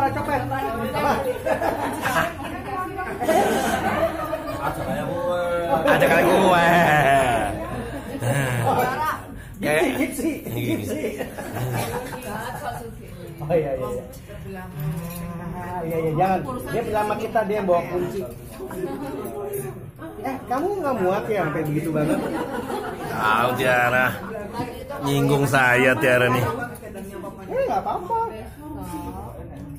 juara copet. Ada kali gue. Kayak Gipsi, gipsi. Oh iya iya. iya. Ah, iya iya jangan. Dia bilang sama kita dia bawa kunci. Eh, kamu nggak muat ya sampai begitu banget? tahu Tiara. Nyinggung saya Tiara nih. Eh, nggak apa-apa.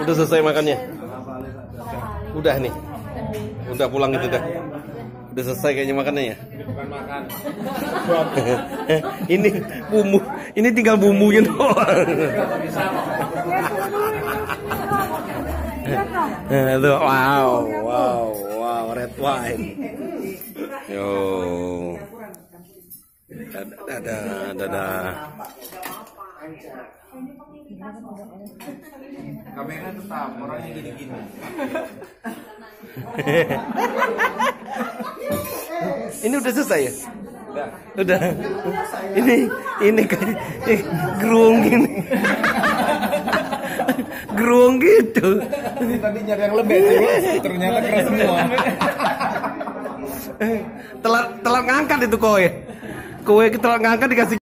Udah selesai makannya? Udah nih. Udah pulang gitu dah. Udah selesai kayaknya makannya ya? ini bumbu, ini tinggal bumbunya doang. Wow, wow, wow, red wine. Yo. Dadah, dadah, dadah. Kamera tetap orangnya jadi gini. Ini udah selesai ya? Udah. Ini ini kayak eh, gerung gini. gerung gitu. Ini tadi nyari yang lebih ternyata keras semua. Telat telat ngangkat itu kowe. Kowe telat ngangkat dikasih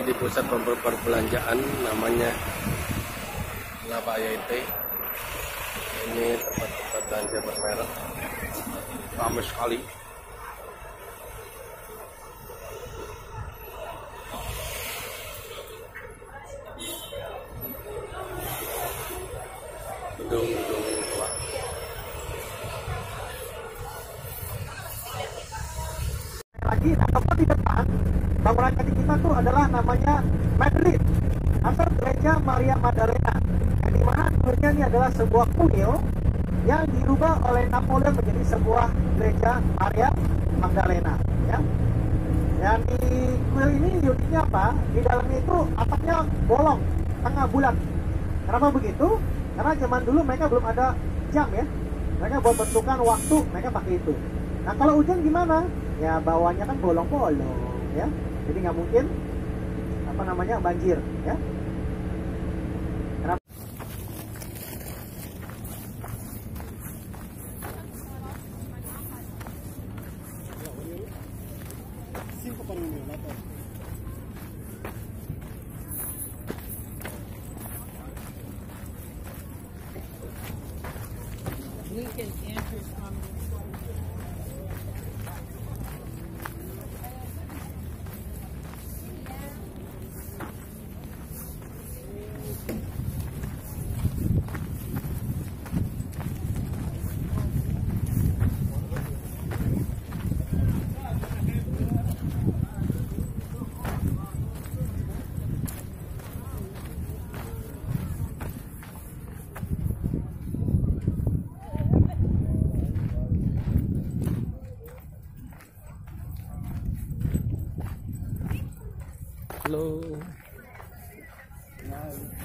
ada di pusat per- perbelanjaan namanya Lapa Yaite. Ini tempat-tempat belanja bermerek. Ramai sekali. Gedung-gedung bangunan kaki kita tuh adalah namanya Madrid atau gereja Maria Magdalena yang di mana dulunya ini adalah sebuah kuil yang dirubah oleh Napoleon menjadi sebuah gereja Maria Magdalena ya. Dan di kuil ini uniknya apa? Di dalamnya itu atapnya bolong tengah bulat. Kenapa begitu? Karena zaman dulu mereka belum ada jam ya. Mereka buat bentukan waktu mereka pakai itu. Nah kalau hujan gimana? Ya bawahnya kan bolong-bolong ya jadi nggak mungkin apa namanya banjir ya. Kenapa?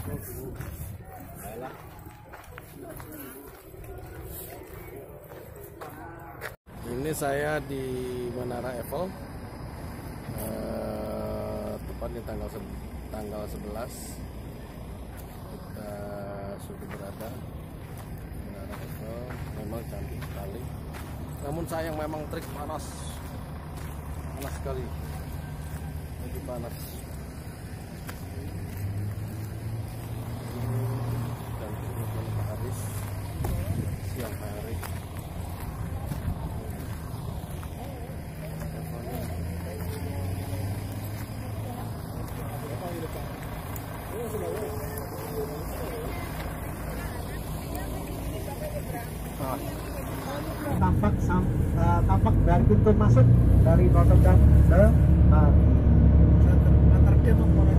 Ini saya di Menara Eiffel. Eh, tepatnya tanggal tanggal 11. Kita sudah berada Menara Eiffel. Memang cantik sekali. Namun sayang memang trik panas. Panas sekali. Lagi panas. Pintu masuk dari Notre Dame ke Paris.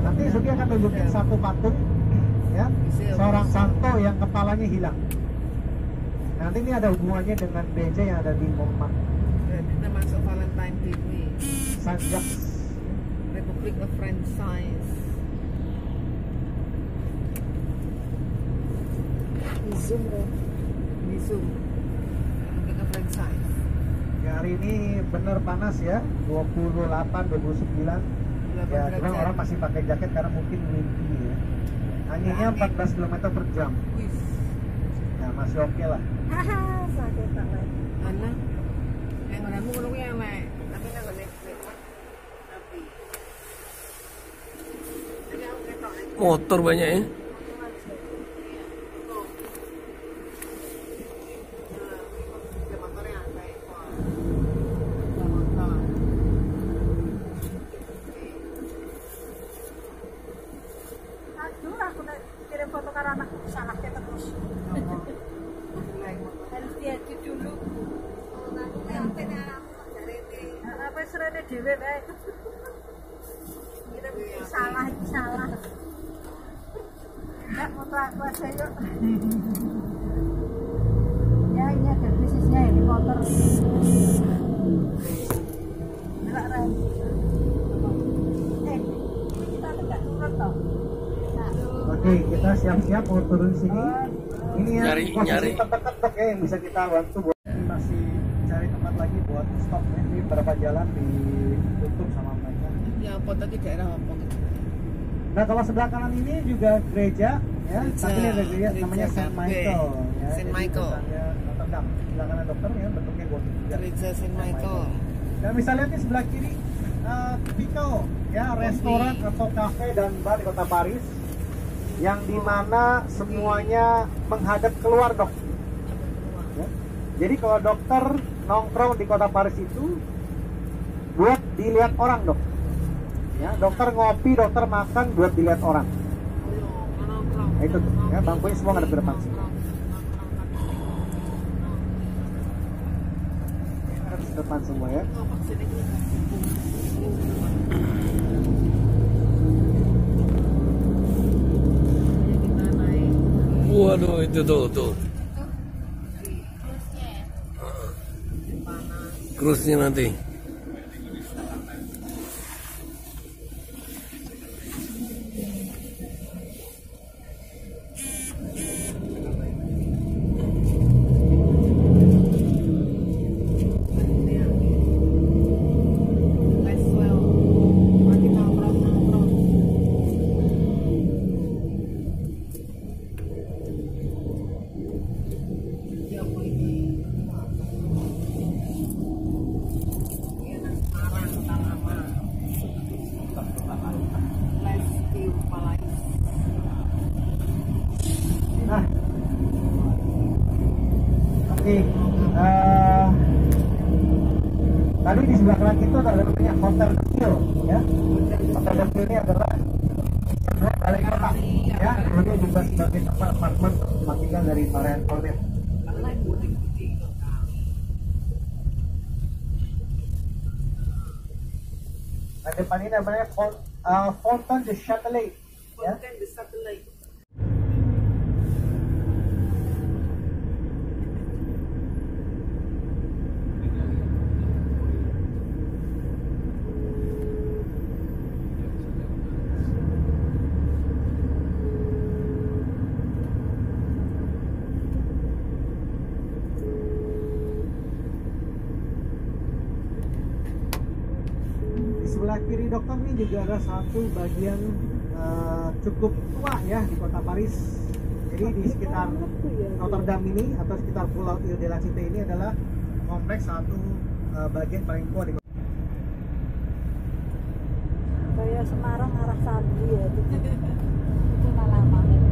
Nanti Sugi akan tunjukin satu patung ya. Seorang santo yang kepalanya hilang. Nanti ini ada hubungannya dengan gereja yang ada di Montmartre, Kita masuk Valentine TV Saint Jacques. Republic of Franchise. Di Zoom Di Zoom Republic of Franchise Ya, hari ini bener panas ya, 28, 29. Ya, cuma orang masih pakai jaket karena mungkin windy ya. Anginnya 14 km per jam. Ya, masih oke lah. Tapi ketok aja. Motor banyak ya Ya Oke, kita siap-siap mau turun sini. Ini yang Nyari- posisi nyari. ketok-ketok ya yang bisa kita bantu buat Ini masih cari tempat lagi buat stop ya. Ini beberapa jalan ditutup sama mereka. Ya apa tadi daerah apa gitu Nah kalau sebelah kanan ini juga gereja ya, Gereja, tapi ini ada gereja gereja namanya Saint. Michael ya. Saint Michael. Dame. Sebelah kanan dokter ya bentuknya gotik. Gereja Saint Michael Dan bisa lihat nih sebelah kiri uh, tipikal ya restoran atau kafe dan bar di kota Paris yang di mana semuanya menghadap keluar dok. Ya. Jadi kalau dokter nongkrong di kota Paris itu buat dilihat orang dok. Ya, dokter ngopi, dokter makan buat dilihat orang. Nah, itu tuh, ya bangkunya semua ngadep ke depan ke depan semua ya. Waduh itu tuh tuh. Cruise-nya nanti. Nah, oke. eh, tadi di sebelah kanan itu ada namanya Hotel Kecil, ya. Hotel Kecil ini adalah balai kota, ya. Kemudian juga sebagai tempat apartemen tinggal dari Marian Colbert. Nah, depan ini namanya Font, eh, Fontaine de Châtelet, ya. di sebelah kiri dokter ini juga ada satu bagian eh, cukup tua ya di kota Paris. Jadi di sekitar Notre Dame ini atau sekitar Pulau Ile de la Cité ini adalah kompleks satu eh, bagian paling tua di kota. Kayak Semarang arah Sabu ya itu. itu malah banget.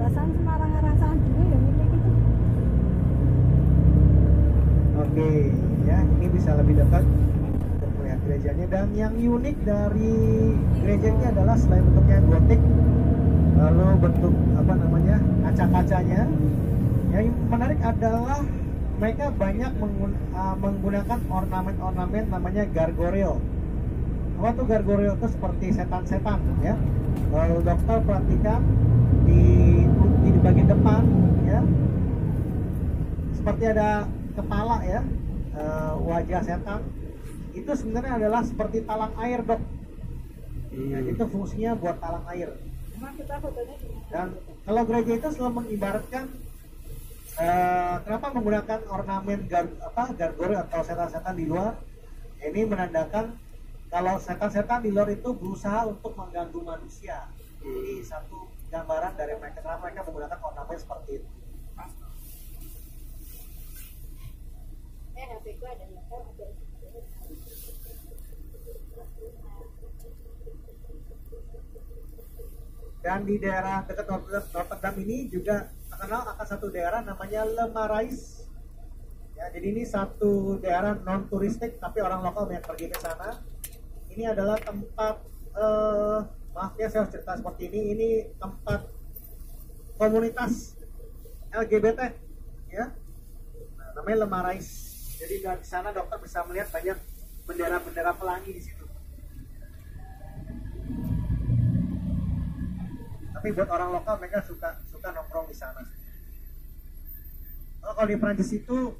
Perasaan Semarang arah Sabu ya milik itu. Oke, ya ini bisa lebih dekat gerejanya dan yang unik dari gereja ini adalah selain bentuknya gotik, lalu bentuk apa namanya kaca-kacanya, yang menarik adalah mereka banyak uh, menggunakan ornamen-ornamen namanya gargoyle. Apa tuh gargoyle itu seperti setan-setan ya. Kalau dokter perhatikan di di bagian depan ya seperti ada kepala ya eh, wajah setan itu sebenarnya adalah seperti talang air dok. Ya, itu fungsinya buat talang air. Emang kita fotonya di mana? dan kalau gereja itu selalu mengibaratkan eh, kenapa menggunakan ornamen gar, apa gargoyle atau setan-setan di luar? Ini menandakan kalau setan-setan di luar itu berusaha untuk mengganggu manusia. Ini satu gambaran dari mereka kenapa mereka menggunakan ornamen seperti itu. Eh, HP ku ada ada dan di daerah dekat Dame ini juga terkenal akan satu daerah namanya Le Marais. Ya, jadi ini satu daerah non turistik tapi orang lokal banyak pergi ke sana. Ini adalah tempat eh, maaf ya saya harus cerita seperti ini. Ini tempat komunitas LGBT ya. Nah, namanya Le Marais. Jadi dari sana dokter bisa melihat banyak bendera-bendera pelangi di situ. Tapi buat orang lokal mereka suka suka nongkrong di sana. Kalau di Prancis itu